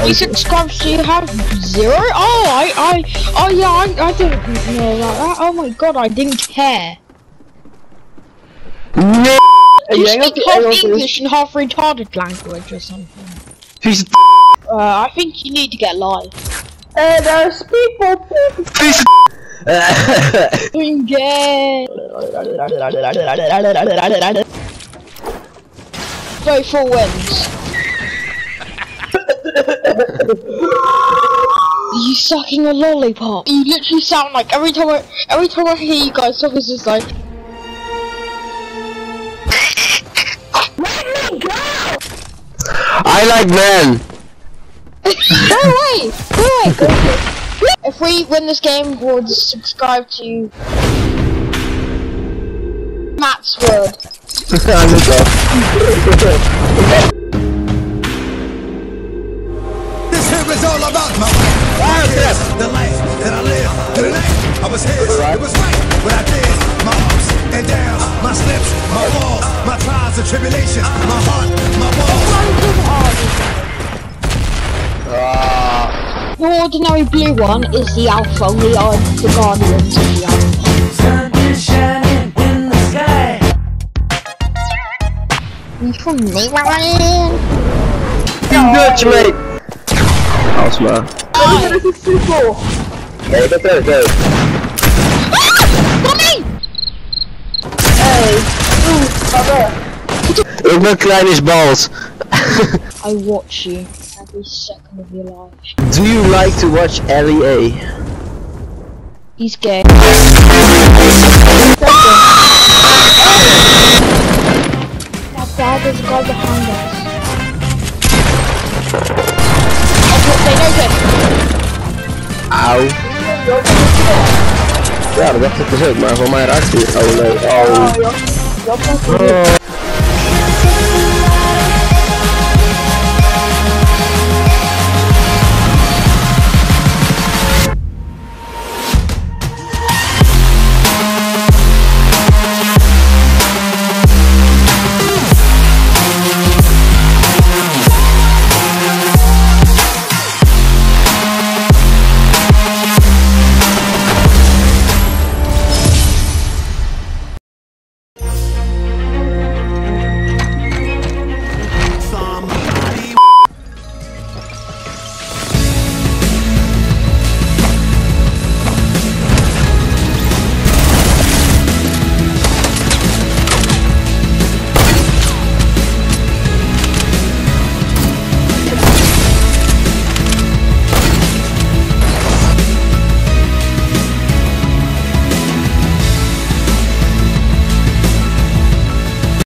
many subscribers do you have? Zero? Oh, I, I, oh yeah, I, I didn't know about that. Oh my god, I didn't care. Nee! You Jij speak half English and half retarded language or something. Vies Uh, I think you need to get live. And uh, speak Vies Get Vote for wins. You sucking a lollipop. You literally sound like every time I every time I hear you guys talk, it's just like. Let me go! I like men! Go away! Go away! Go away! If we win this game, we'll subscribe to Matt's word. I'm I live. Tonight, I was his. It was right what I did. My ups and downs, my slips, my falls, my trials and tribulations, my heart, my walls. The ordinary blue one is the alpha, we are the guardians of the alpha. Sun is shining in the sky. You from Nederland? Dutch, mate! Alsma. Oh, this is super. Nee, dat is leuk. Tommy! Hey. Oeh, ga weg. Ik ben klein is. I watch you every second of your life. Do you like to watch LEA? He's gay. My dad is a guy behind us. Oh, Ja, dat dacht ik dus ook, maar voor mij raakt hij. Oh nee. Oh. Oh, joh. Dat was Oh.